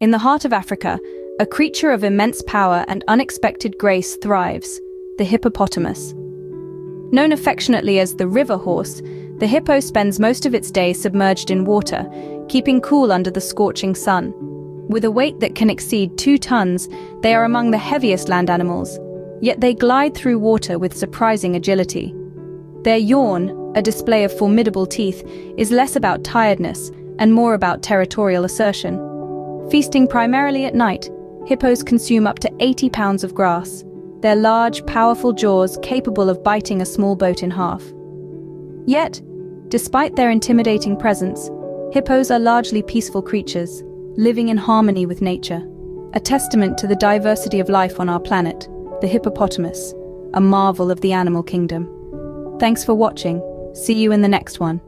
In the heart of Africa, a creature of immense power and unexpected grace thrives, the hippopotamus. Known affectionately as the river horse, the hippo spends most of its day submerged in water, keeping cool under the scorching sun. With a weight that can exceed two tons, they are among the heaviest land animals, yet they glide through water with surprising agility. Their yawn, a display of formidable teeth, is less about tiredness and more about territorial assertion. Feasting primarily at night, hippos consume up to 80 pounds of grass, their large, powerful jaws capable of biting a small boat in half. Yet, despite their intimidating presence, hippos are largely peaceful creatures, living in harmony with nature, a testament to the diversity of life on our planet, the hippopotamus, a marvel of the animal kingdom. Thanks for watching. See you in the next one.